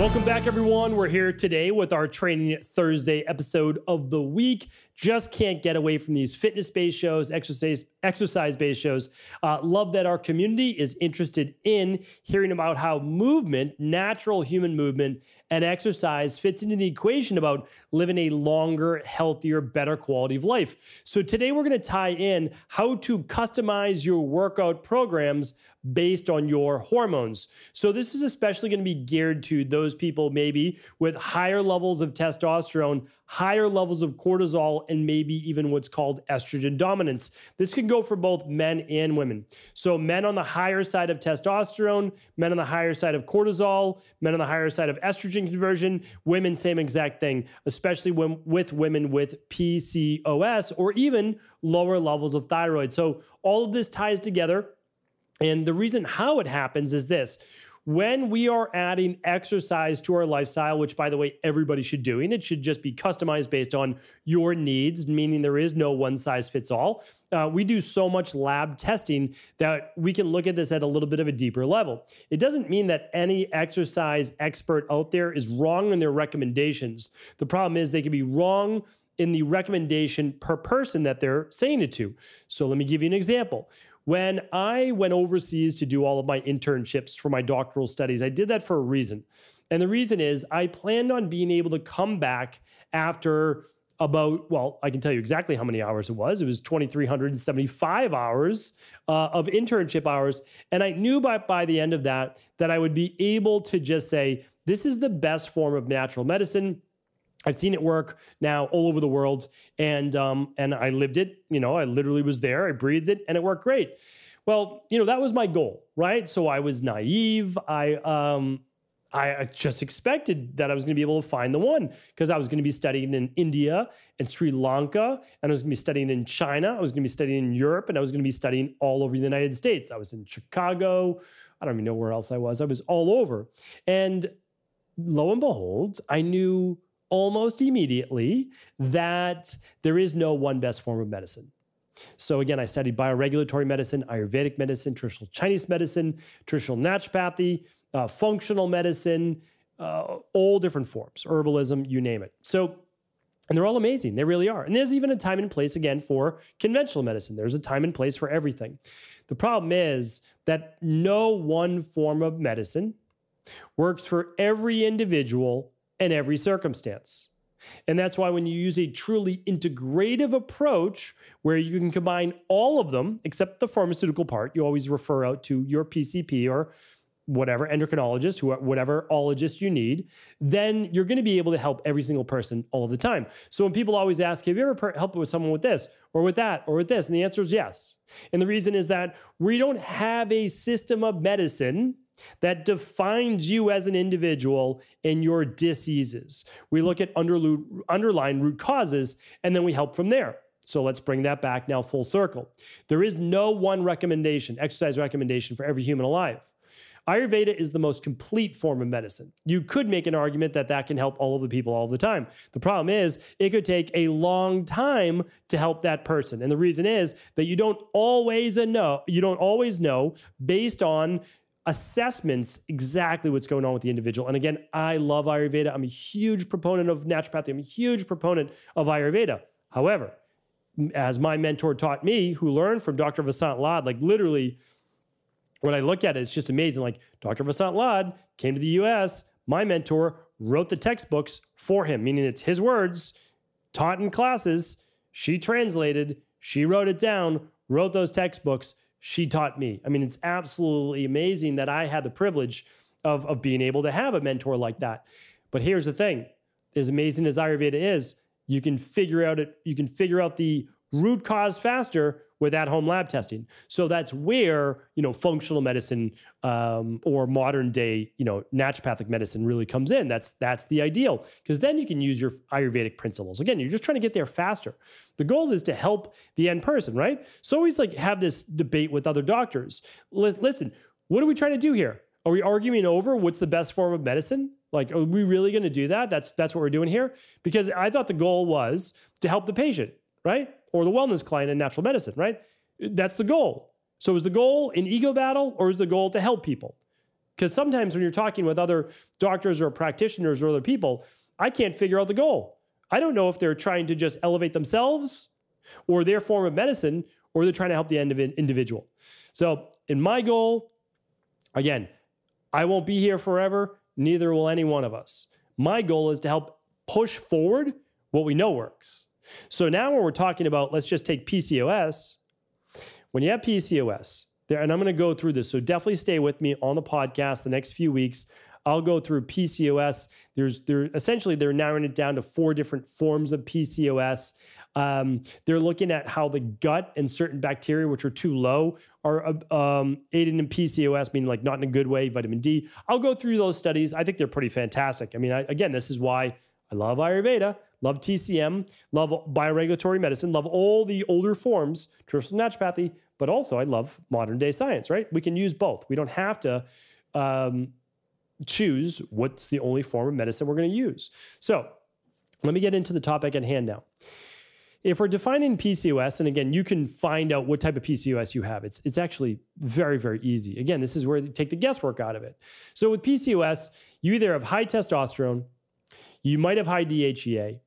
Welcome back, everyone. We're here today with our Training Thursday episode of the week. Just can't get away from these fitness based shows, exercise exercise based shows. Uh, love that our community is interested in hearing about how movement, natural human movement, and exercise fits into the equation about living a longer, healthier, better quality of life. So today we're going to tie in how to customize your workout programs based on your hormones. So this is especially going to be geared to those people maybe with higher levels of testosterone, higher levels of cortisol, and maybe even what's called estrogen dominance. This can go for both men and women. So men on the higher side of testosterone, men on the higher side of cortisol, men on the higher side of estrogen conversion, women same exact thing, especially when, with women with PCOS or even lower levels of thyroid. So all of this ties together and the reason how it happens is this when we are adding exercise to our lifestyle, which by the way, everybody should do, and it should just be customized based on your needs, meaning there is no one size fits all. Uh, we do so much lab testing that we can look at this at a little bit of a deeper level. It doesn't mean that any exercise expert out there is wrong in their recommendations. The problem is they can be wrong in the recommendation per person that they're saying it to. So let me give you an example. When I went overseas to do all of my internships for my doctoral studies, I did that for a reason. And the reason is I planned on being able to come back after about, well, I can tell you exactly how many hours it was. It was 2,375 hours uh, of internship hours. And I knew by, by the end of that that I would be able to just say, this is the best form of natural medicine. I've seen it work now all over the world, and um, and I lived it. You know, I literally was there. I breathed it, and it worked great. Well, you know, that was my goal, right? So I was naive. I um, I just expected that I was going to be able to find the one because I was going to be studying in India and Sri Lanka, and I was going to be studying in China. I was going to be studying in Europe, and I was going to be studying all over the United States. I was in Chicago. I don't even know where else I was. I was all over, and lo and behold, I knew almost immediately that there is no one best form of medicine. So again, I studied bioregulatory medicine, Ayurvedic medicine, traditional Chinese medicine, traditional naturopathy, uh, functional medicine, uh, all different forms, herbalism, you name it. So, and they're all amazing. They really are. And there's even a time and place again for conventional medicine. There's a time and place for everything. The problem is that no one form of medicine works for every individual in every circumstance. And that's why when you use a truly integrative approach where you can combine all of them, except the pharmaceutical part, you always refer out to your PCP or whatever endocrinologist, whatever ologist you need, then you're going to be able to help every single person all the time. So when people always ask, have you ever helped with someone with this or with that or with this? And the answer is yes. And the reason is that we don't have a system of medicine that defines you as an individual and your diseases. We look at underlying root causes and then we help from there. So let's bring that back now full circle. There is no one recommendation, exercise recommendation for every human alive. Ayurveda is the most complete form of medicine. You could make an argument that that can help all of the people all the time. The problem is, it could take a long time to help that person. And the reason is that you don't always know, you don't always know based on assessments exactly what's going on with the individual. And again, I love Ayurveda. I'm a huge proponent of naturopathy. I'm a huge proponent of Ayurveda. However, as my mentor taught me, who learned from Dr. Vasant Lad, like literally, when I look at it, it's just amazing. Like Dr. Vasant Lad came to the US, my mentor wrote the textbooks for him, meaning it's his words, taught in classes. She translated, she wrote it down, wrote those textbooks she taught me. I mean, it's absolutely amazing that I had the privilege of, of being able to have a mentor like that. But here's the thing as amazing as Ayurveda is, you can figure out it, you can figure out the root cause faster with at-home lab testing. So that's where you know functional medicine um, or modern day you know naturopathic medicine really comes in. That's that's the ideal because then you can use your Ayurvedic principles. Again, you're just trying to get there faster. The goal is to help the end person, right? So always like have this debate with other doctors. listen, what are we trying to do here? Are we arguing over what's the best form of medicine? Like, are we really going to do that? That's that's what we're doing here. Because I thought the goal was to help the patient, right? Or the wellness client in natural medicine, right? That's the goal. So is the goal an ego battle or is the goal to help people? Because sometimes when you're talking with other doctors or practitioners or other people, I can't figure out the goal. I don't know if they're trying to just elevate themselves or their form of medicine, or they're trying to help the end of an individual. So, in my goal, again, I won't be here forever, neither will any one of us. My goal is to help push forward what we know works. So now when we're talking about, let's just take PCOS, when you have PCOS, there, and I'm going to go through this, so definitely stay with me on the podcast the next few weeks. I'll go through PCOS. There's they're essentially they're narrowing it down to four different forms of PCOS. Um, they're looking at how the gut and certain bacteria, which are too low, are um, aiding in PCOS, meaning like not in a good way, vitamin D. I'll go through those studies. I think they're pretty fantastic. I mean, I, again, this is why I love Ayurveda, love TCM, love bioregulatory medicine, love all the older forms, traditional naturopathy, but also I love modern day science, right? We can use both. We don't have to um, choose what's the only form of medicine we're going to use. So let me get into the topic at hand now. If we're defining PCOS, and again, you can find out what type of PCOS you have. It's, it's actually very, very easy. Again, this is where you take the guesswork out of it. So with PCOS, you either have high testosterone, you might have high DHEA,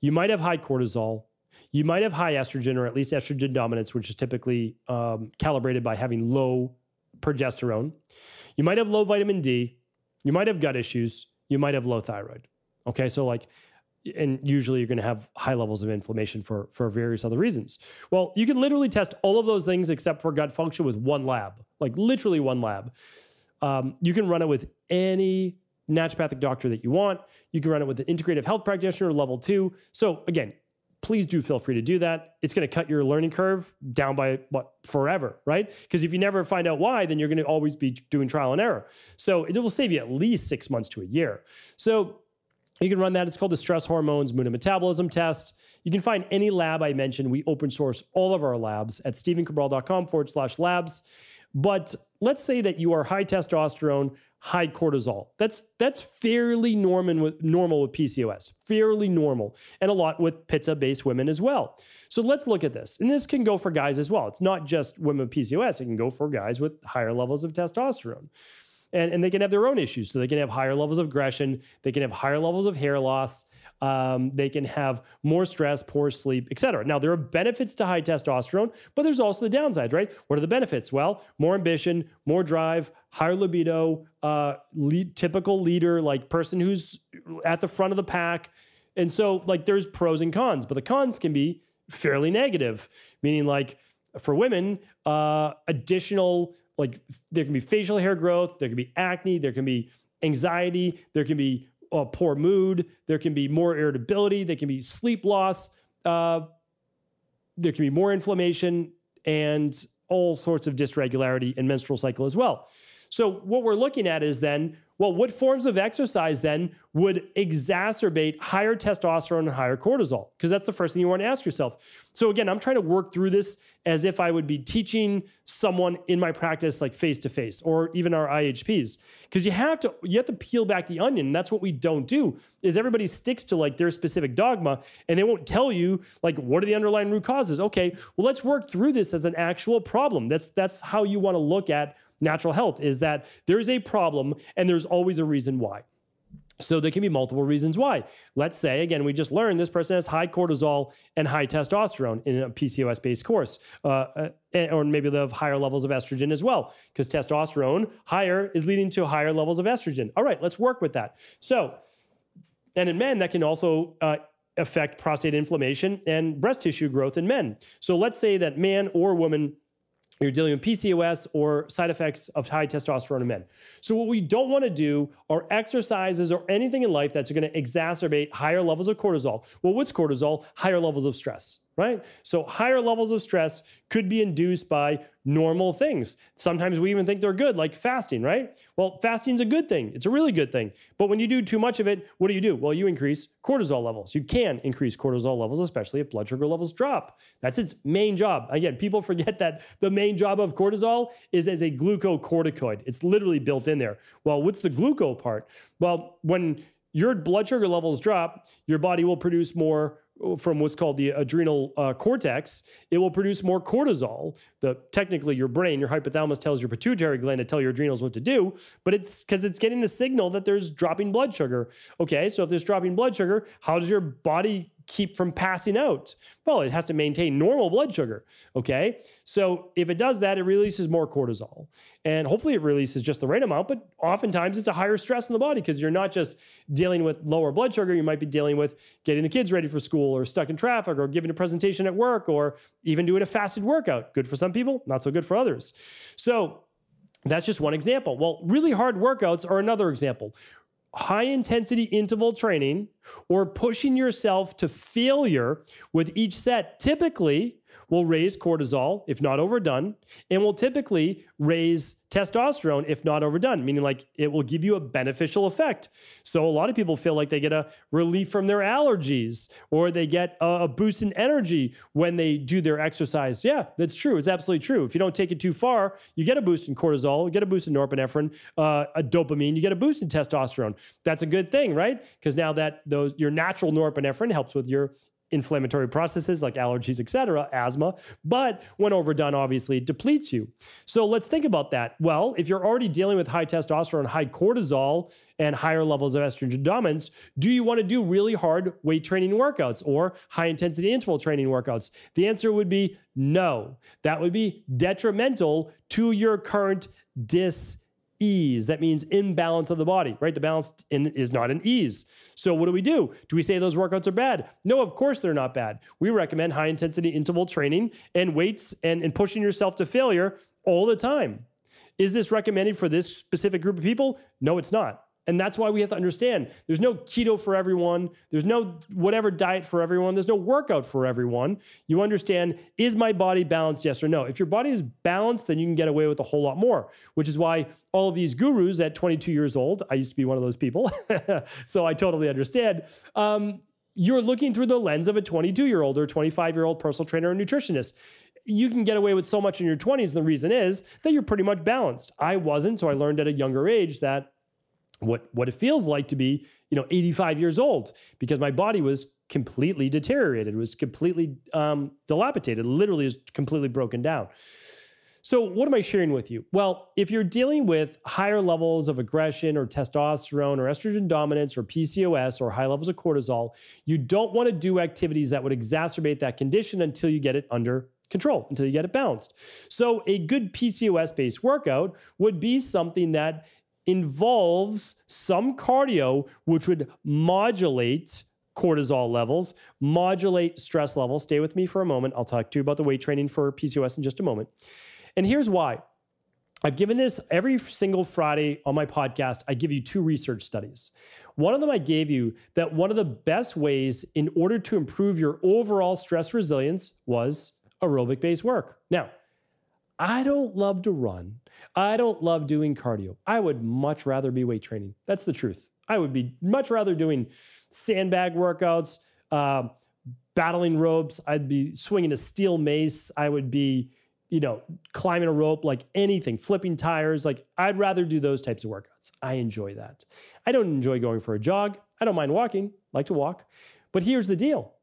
you might have high cortisol, you might have high estrogen or at least estrogen dominance, which is typically um, calibrated by having low progesterone. You might have low vitamin D. You might have gut issues. You might have low thyroid. Okay, so like and usually you're going to have high levels of inflammation for for various other reasons. Well, you can literally test all of those things except for gut function with one lab, like literally one lab. Um, you can run it with any naturopathic doctor that you want. You can run it with an integrative health practitioner level two. So again, please do feel free to do that. It's going to cut your learning curve down by what forever, right? Because if you never find out why, then you're going to always be doing trial and error. So it will save you at least six months to a year. So you can run that. It's called the stress hormones mood and metabolism test. You can find any lab I mentioned. We open source all of our labs at stephencabral.com forward slash labs. But let's say that you are high testosterone, high cortisol. That's that's fairly normal with normal with PCOS, fairly normal, and a lot with pizza-based women as well. So let's look at this, and this can go for guys as well. It's not just women with PCOS; it can go for guys with higher levels of testosterone. And, and they can have their own issues. So they can have higher levels of aggression, they can have higher levels of hair loss, um, they can have more stress, poor sleep, etc. Now, there are benefits to high testosterone, but there's also the downsides, right? What are the benefits? Well, more ambition, more drive, higher libido, uh, lead, typical leader, like person who's at the front of the pack. And so, like, there's pros and cons, but the cons can be fairly negative, meaning, like, for women, uh, additional, like, there can be facial hair growth, there can be acne, there can be anxiety, there can be uh, poor mood. There can be more irritability. There can be sleep loss. Uh, there can be more inflammation and all sorts of dysregularity in menstrual cycle as well. So what we're looking at is then well, what forms of exercise then would exacerbate higher testosterone and higher cortisol? Because that's the first thing you want to ask yourself. So again, I'm trying to work through this as if I would be teaching someone in my practice like face to face or even our IHPs. Because you have to you have to peel back the onion. And that's what we don't do is everybody sticks to like their specific dogma and they won't tell you like what are the underlying root causes. Okay, well let's work through this as an actual problem. That's that's how you want to look at natural health is that there's a problem and there's always a reason why. So there can be multiple reasons why. Let's say, again, we just learned this person has high cortisol and high testosterone in a PCOS based course, uh, uh, or maybe they have higher levels of estrogen as well, because testosterone higher is leading to higher levels of estrogen. All right, let's work with that. So, and in men, that can also uh, affect prostate inflammation and breast tissue growth in men. So let's say that man or woman you're dealing with PCOS or side effects of high testosterone in men. So, what we don't want to do are exercises or anything in life that's going to exacerbate higher levels of cortisol. Well, what's cortisol? Higher levels of stress right? So higher levels of stress could be induced by normal things. Sometimes we even think they're good, like fasting, right? Well, fasting's a good thing. It's a really good thing. But when you do too much of it, what do you do? Well, you increase cortisol levels. You can increase cortisol levels, especially if blood sugar levels drop. That's its main job. Again, people forget that the main job of cortisol is as a glucocorticoid. It's literally built in there. Well, what's the gluco part? Well, when your blood sugar levels drop, your body will produce more from what's called the adrenal uh, cortex, it will produce more cortisol. The technically your brain, your hypothalamus tells your pituitary gland to tell your adrenals what to do, but it's because it's getting the signal that there's dropping blood sugar. Okay, so if there's dropping blood sugar, how does your body keep from passing out? Well, it has to maintain normal blood sugar. Okay. So if it does that, it releases more cortisol. And hopefully it releases just the right amount, but oftentimes it's a higher stress in the body because you're not just dealing with lower blood sugar. You might be dealing with getting the kids ready for school or stuck in traffic or giving a presentation at work or even doing a fasted workout. Good for some people, not so good for others. So that's just one example. Well, really hard workouts are another example high intensity interval training or pushing yourself to failure with each set typically will raise cortisol if not overdone and will typically raise testosterone if not overdone meaning like it will give you a beneficial effect. So a lot of people feel like they get a relief from their allergies or they get a, boost in energy when they do their exercise. Yeah that's true. It's absolutely true. If you don't take it too far you get a boost in cortisol you get a boost in norepinephrine uh, a dopamine you get a boost in testosterone. That's a good thing right? Because now that those your natural norepinephrine helps with your inflammatory processes like allergies, etc., asthma. But when overdone, obviously, it depletes you. So let's think about that. Well, if you're already dealing with high testosterone, high cortisol, and higher levels of estrogen dominance, do you want to do really hard weight training workouts or high intensity interval training workouts? The answer would be no. That would be detrimental to your current dis ease. That means imbalance of the body, right? The balance in, is not an ease. So what do we do? Do we say those workouts are bad? No, of course they're not bad. We recommend high intensity interval training and weights and, and pushing yourself to failure all the time. Is this recommended for this specific group of people? No, it's not. And that's why we have to understand there's no keto for everyone. There's no whatever diet for everyone. There's no workout for everyone. You understand, is my body balanced? Yes or no? If your body is balanced, then you can get away with a whole lot more, which is why all of these gurus at 22 years old, I used to be one of those people, so I totally understand. Um, you're looking through the lens of a 22 year old or 25 year old personal trainer or nutritionist you can get away with so much in your 20s. And the reason is that you're pretty much balanced. I wasn't, so I learned at a younger age that what what it feels like to be you know 85 years old because my body was completely deteriorated was completely um, dilapidated literally is completely broken down so what am i sharing with you well if you're dealing with higher levels of aggression or testosterone or estrogen dominance or pcos or high levels of cortisol you don't want to do activities that would exacerbate that condition until you get it under control until you get it balanced. So, a good PCOS based workout would be something that involves some cardio, which would modulate cortisol levels, modulate stress levels. Stay with me for a moment. I'll talk to you about the weight training for PCOS in just a moment. And here's why. I've given this every single Friday on my podcast. I give you two research studies. One of them I gave you that one of the best ways in order to improve your overall stress resilience was aerobic based work. Now, I don't love to run. I don't love doing cardio. I would much rather be weight training. That's the truth. I would be much rather doing sandbag workouts, uh, battling ropes. I'd be swinging a steel mace. I would be, you know, climbing a rope, like anything, flipping tires. Like I'd rather do those types of workouts. I enjoy that. I don't enjoy going for a jog. I don't mind walking, like to walk. But here's the deal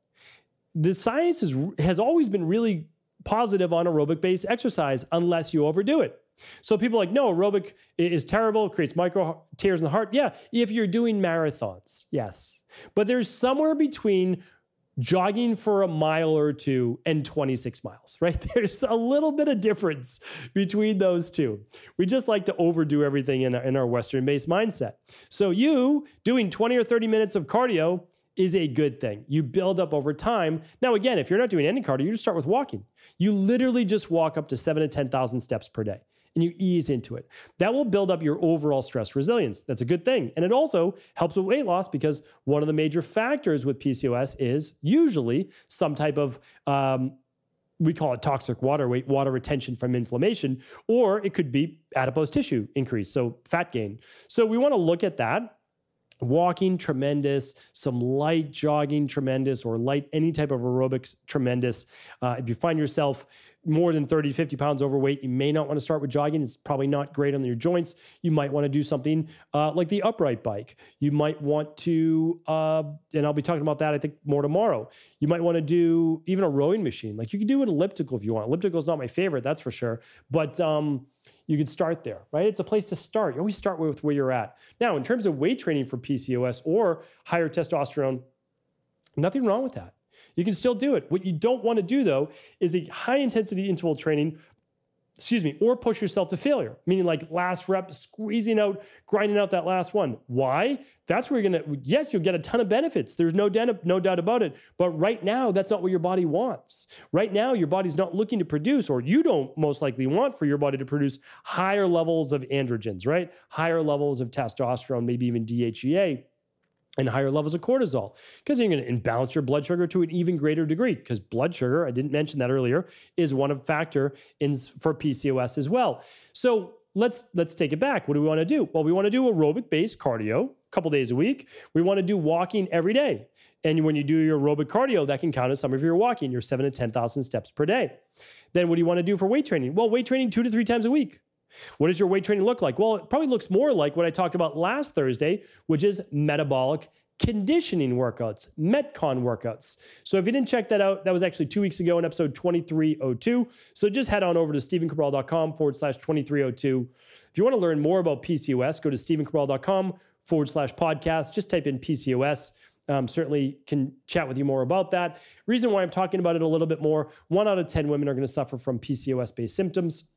the science is, has always been really positive on aerobic based exercise unless you overdo it. So people are like, no, aerobic is terrible, creates micro tears in the heart. Yeah, if you're doing marathons, yes. But there's somewhere between jogging for a mile or two and 26 miles, right? There's a little bit of difference between those two. We just like to overdo everything in our, in our Western based mindset. So, you doing 20 or 30 minutes of cardio is a good thing. You build up over time. Now, again, if you're not doing any cardio, you just start with walking. You literally just walk up to seven to 10,000 steps per day and you ease into it. That will build up your overall stress resilience. That's a good thing. And it also helps with weight loss because one of the major factors with PCOS is usually some type of um, we call it toxic water weight, water retention from inflammation, or it could be adipose tissue increase, so fat gain. So we want to look at that walking tremendous some light jogging tremendous or light any type of aerobics tremendous. Uh, if you find yourself more than 30 50 pounds overweight you may not want to start with jogging. It's probably not great on your joints. You might want to do something uh, like the upright bike. You might want to uh, and i'll be talking about that i think more tomorrow. You might want to do even a rowing machine. Like you can do an elliptical if you want. Elliptical is not my favorite that's for sure. But um, you could start there, right? It's a place to start. You always start with where you're at. Now, in terms of weight training for PCOS or higher testosterone, nothing wrong with that. You can still do it. What you don't want to do, though, is a high intensity interval training excuse me, or push yourself to failure, meaning like last rep, squeezing out, grinding out that last one. Why? That's where you're gonna, yes, you'll get a ton of benefits. There's no, no doubt about it. But right now, that's not what your body wants. Right now, your body's not looking to produce, or you don't most likely want for your body to produce higher levels of androgens, right? Higher levels of testosterone, maybe even DHEA and higher levels of cortisol because you're going to imbalance your blood sugar to an even greater degree because blood sugar i didn't mention that earlier is one of factor in for pcos as well. So let's let's take it back. What do we want to do? Well we want to do aerobic based cardio a couple days a week. We want to do walking every day. And when you do your aerobic cardio that can count as some of your walking your 7 to 10,000 steps per day. Then what do you want to do for weight training? Well weight training 2 to 3 times a week what does your weight training look like? Well, it probably looks more like what I talked about last Thursday, which is metabolic conditioning workouts, Metcon workouts. So if you didn't check that out, that was actually two weeks ago in episode 2302. So just head on over to stephencabral.com forward slash 2302. If you want to learn more about PCOS, go to stephencabral.com forward slash podcast. Just type in PCOS. Um, certainly can chat with you more about that. Reason why I'm talking about it a little bit more one out of 10 women are going to suffer from PCOS based symptoms.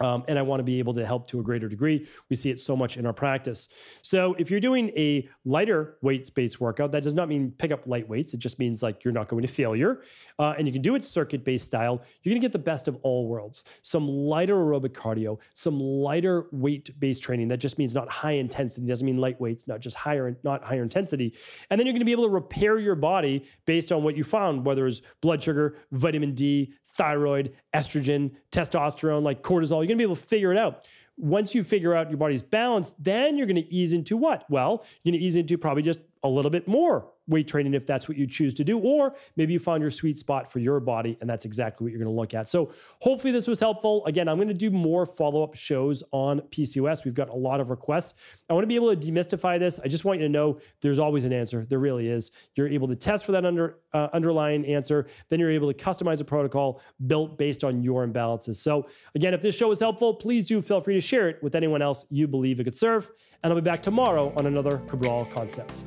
Um, and I want to be able to help to a greater degree. We see it so much in our practice. So if you're doing a lighter weight based workout, that does not mean pick up light weights. It just means like you're not going to failure. Uh, and you can do it circuit based style. You're going to get the best of all worlds. Some lighter aerobic cardio, some lighter weight based training. That just means not high intensity. Doesn't mean light weights, not just higher, not higher intensity. And then you're going to be able to repair your body based on what you found, whether it's blood sugar, vitamin D, thyroid, estrogen, testosterone, like cortisol you're going to be able to figure it out. Once you figure out your body's balance, then you're going to ease into what? Well, you're going to ease into probably just a little bit more weight training if that's what you choose to do, or maybe you found your sweet spot for your body and that's exactly what you're going to look at. So, hopefully, this was helpful. Again, I'm going to do more follow up shows on PCOS. We've got a lot of requests. I want to be able to demystify this. I just want you to know there's always an answer. There really is. You're able to test for that under uh, underlying answer, then you're able to customize a protocol built based on your imbalances. So, again, if this show was helpful, please do feel free to share it with anyone else you believe it could serve. And I'll be back tomorrow on another Cabral Concepts.